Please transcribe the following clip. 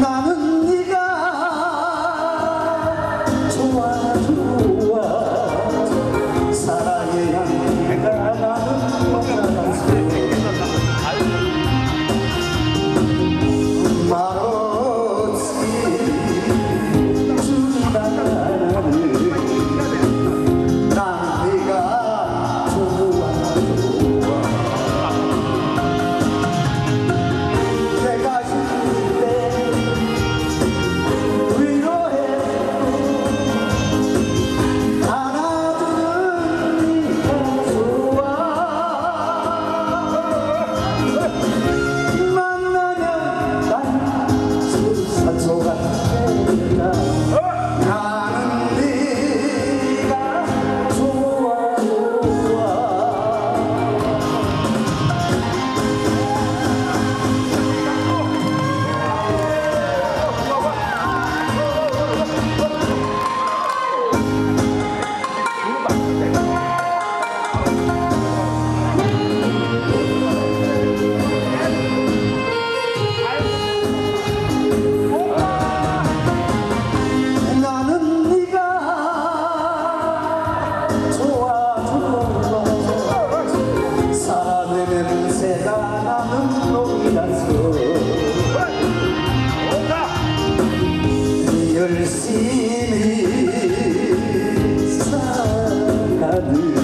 나는 네가 좋아요 마음의 무쇠가 나는 놈이라서 열심히 살아가는